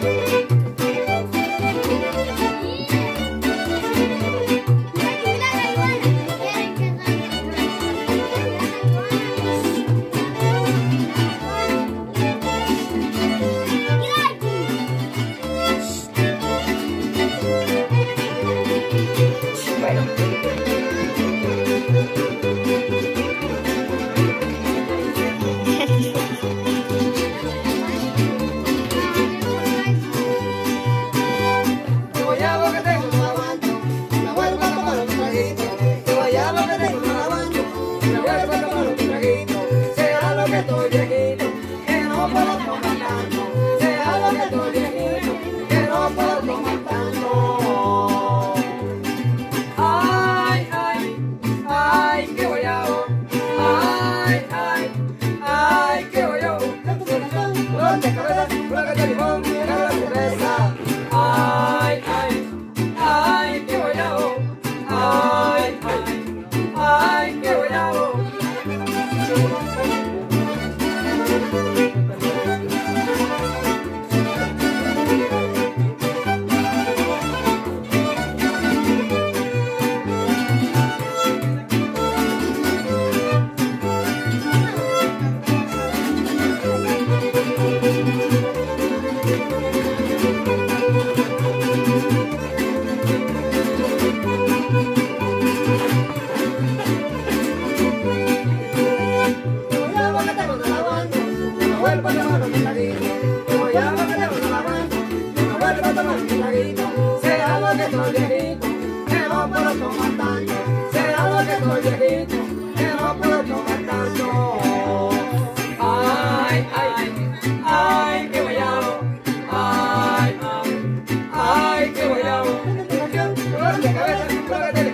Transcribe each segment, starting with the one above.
Thank juegan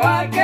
I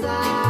inside.